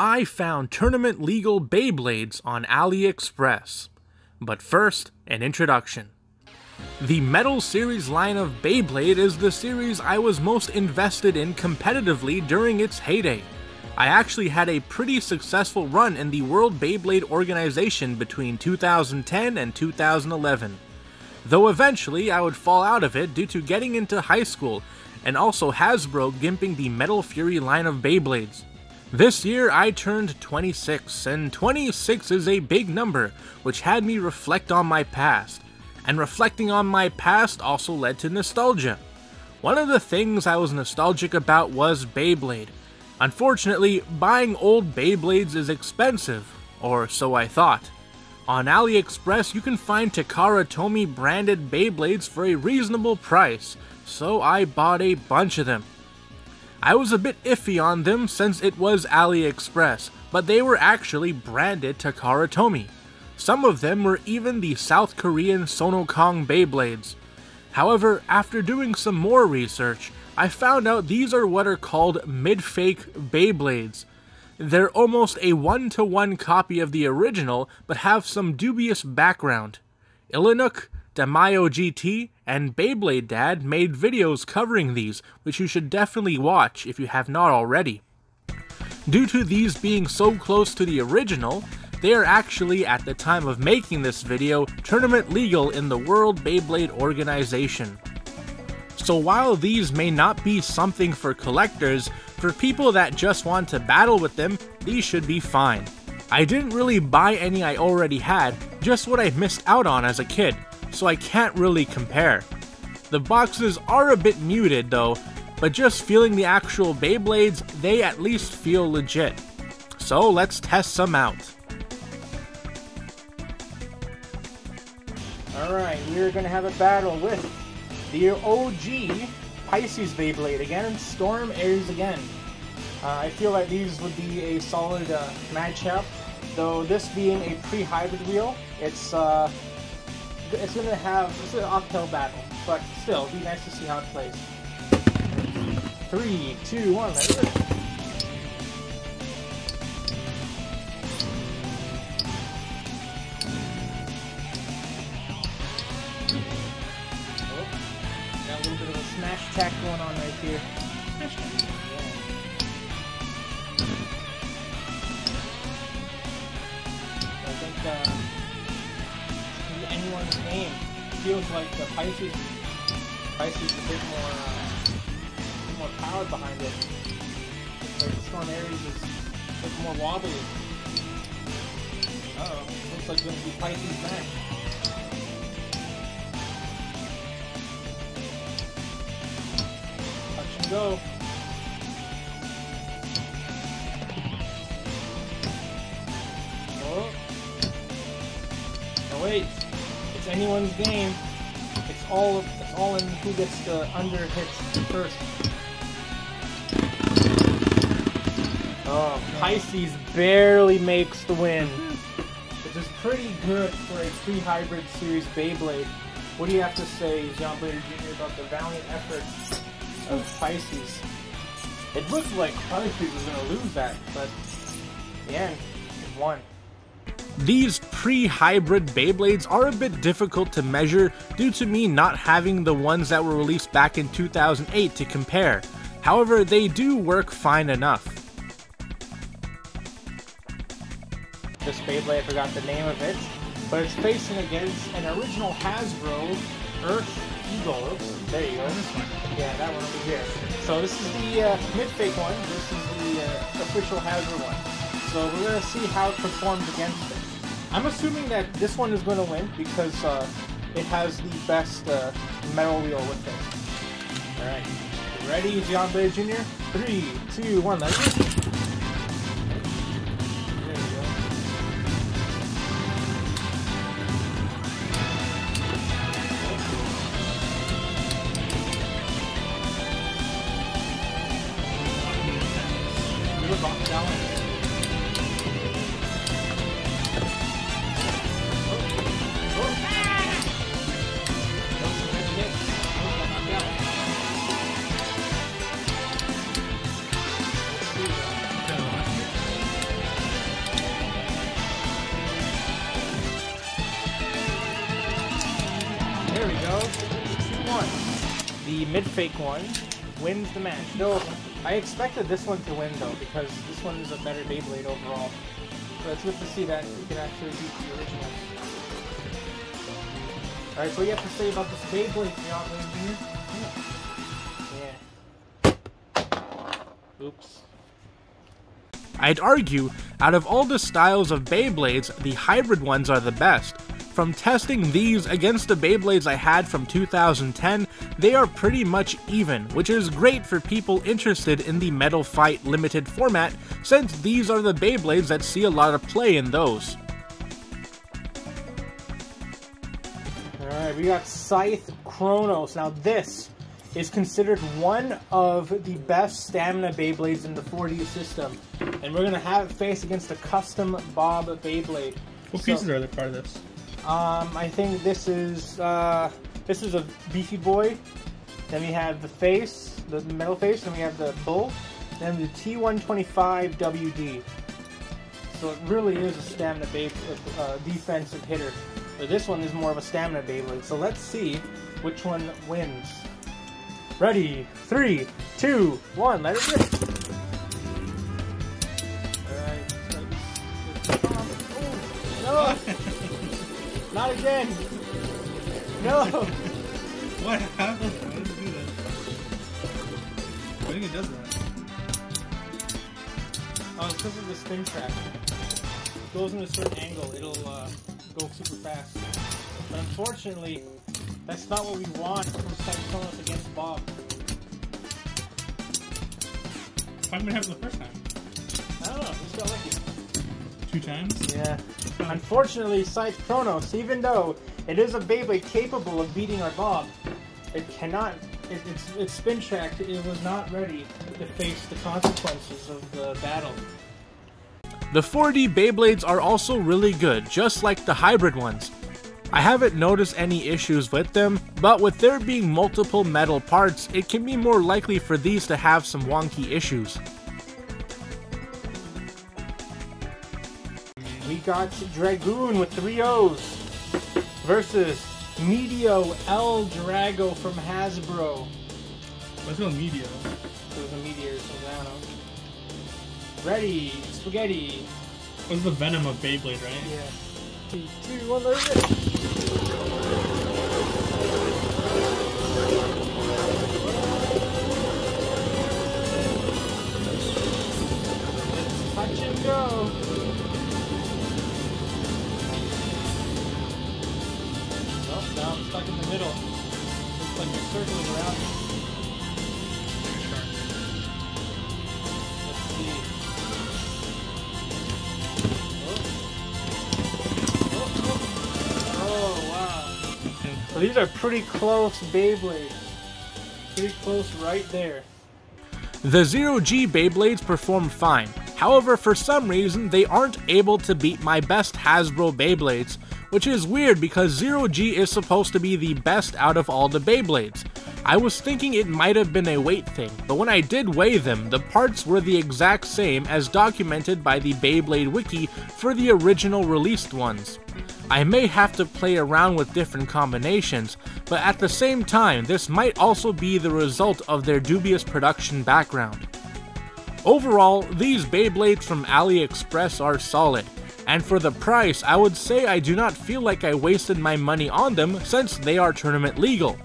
I found tournament legal Beyblades on AliExpress. But first, an introduction. The Metal Series line of Beyblade is the series I was most invested in competitively during its heyday. I actually had a pretty successful run in the World Beyblade organization between 2010 and 2011. Though eventually I would fall out of it due to getting into high school and also Hasbro gimping the Metal Fury line of Beyblades. This year I turned 26, and 26 is a big number, which had me reflect on my past. And reflecting on my past also led to nostalgia. One of the things I was nostalgic about was Beyblade. Unfortunately, buying old Beyblades is expensive, or so I thought. On AliExpress, you can find Takara Tomy branded Beyblades for a reasonable price, so I bought a bunch of them. I was a bit iffy on them since it was AliExpress, but they were actually branded Takara Tomy. Some of them were even the South Korean Sonokong Beyblades. However, after doing some more research, I found out these are what are called mid-fake Beyblades. They're almost a one-to-one -one copy of the original, but have some dubious background. IlinNuc, Damayo GT, and Beyblade Dad made videos covering these, which you should definitely watch if you have not already. Due to these being so close to the original, they are actually, at the time of making this video, tournament legal in the World Beyblade organization. So while these may not be something for collectors, for people that just want to battle with them, these should be fine. I didn't really buy any I already had, just what I missed out on as a kid, so I can't really compare. The boxes are a bit muted though, but just feeling the actual Beyblades, they at least feel legit. So let's test some out. Alright, we're gonna have a battle with the OG Pisces Beyblade again, Storm Ares again. Uh, I feel like these would be a solid uh, matchup, though this being a pre-hybrid wheel, it's uh, it's gonna have it's an uphill battle, but still, be nice to see how it plays. Three, two, one. Oh, got a little bit of a smash attack going on right here. Anyone's game. Feels like the Pisces, Pisces a bit more, uh, more power behind it. Like the Storm Ares is a more wobbly. Uh oh, looks like it's gonna be Pisces and go. Anyone's game. It's all it's all in who gets the under hits first. Oh, Pisces barely makes the win. Which is pretty good for a pre-hybrid series Beyblade. What do you have to say, Jean Blader Jr., about the valiant efforts of Pisces? It looked like Pisces was going to lose that, but in the end, it won. These pre-hybrid Beyblades are a bit difficult to measure due to me not having the ones that were released back in 2008 to compare. However, they do work fine enough. This Beyblade, I forgot the name of it, but it's facing against an original Hasbro Earth Eagle. Oops, there you go. Yeah, that one over here. So this is the uh, mid-fake one. This is the uh, official Hasbro one. So we're gonna see how it performs against it. I'm assuming that this one is gonna win because uh, it has the best uh, metal wheel with it. Alright. Ready, John Blair Jr.? Three, two, one, let's go. Down. the mid-fake one wins the match. No, I expected this one to win though, because this one is a better Beyblade overall. So it's good to see that you can actually beat the original. Alright, so what you have to say about this Beyblade, Yeah. Oops. I'd argue, out of all the styles of Beyblades, the hybrid ones are the best. From testing these against the Beyblades I had from 2010, they are pretty much even, which is great for people interested in the Metal Fight limited format, since these are the Beyblades that see a lot of play in those. Alright, we got Scythe Chronos. Now this is considered one of the best stamina Beyblades in the 4D system. And we're going to have it face against a custom Bob Beyblade. What so, pieces are they part of this? Um, I think this is, uh, this is a Beefy Boy. Then we have the face, the metal face, and we have the bull. Then the T125 WD. So it really is a stamina Beyblade, uh, defensive hitter. But this one is more of a stamina Beyblade. So let's see which one wins. Ready, three, two, one, let it rip. Not again! No! What happened? Why did it do that? I think it does that. Oh, it's because of the spin track. It goes in a certain angle, it'll uh, go super fast. But unfortunately, that's not what we want from Scythe Chronos against Bob. How many happen the first time? I don't know, just got lucky. Two times? Yeah. Unfortunately, Scythe Chronos, even though it is a Beyblade capable of beating our Bob, it cannot, it, it's, it's spin tracked, it was not ready to face the consequences of the battle. The 4D Beyblades are also really good, just like the hybrid ones. I haven't noticed any issues with them, but with there being multiple metal parts, it can be more likely for these to have some wonky issues. We got Dragoon with three O's versus Meteo L Drago from Hasbro. What's called Meteo? It was a meteor, so I don't know. Ready, spaghetti. Was the venom of Beyblade, right? Yeah. Three, two, one, let it So these are pretty close Beyblades. Pretty close right there. The Zero G Beyblades perform fine. However, for some reason, they aren't able to beat my best Hasbro Beyblades, which is weird because Zero G is supposed to be the best out of all the Beyblades. I was thinking it might have been a weight thing, but when I did weigh them, the parts were the exact same as documented by the Beyblade Wiki for the original released ones. I may have to play around with different combinations, but at the same time, this might also be the result of their dubious production background. Overall, these Beyblades from AliExpress are solid, and for the price, I would say I do not feel like I wasted my money on them since they are tournament legal.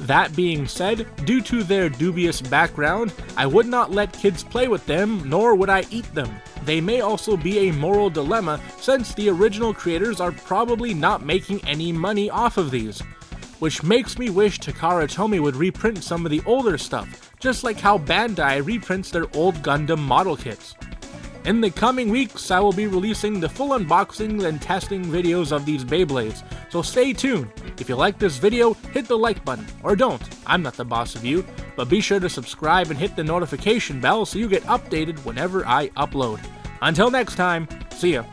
That being said, due to their dubious background, I would not let kids play with them, nor would I eat them they may also be a moral dilemma since the original creators are probably not making any money off of these. Which makes me wish Takara Tomy would reprint some of the older stuff, just like how Bandai reprints their old Gundam model kits. In the coming weeks, I will be releasing the full unboxing and testing videos of these Beyblades, so stay tuned. If you like this video, hit the like button, or don't, I'm not the boss of you, but be sure to subscribe and hit the notification bell so you get updated whenever I upload. Until next time, see ya.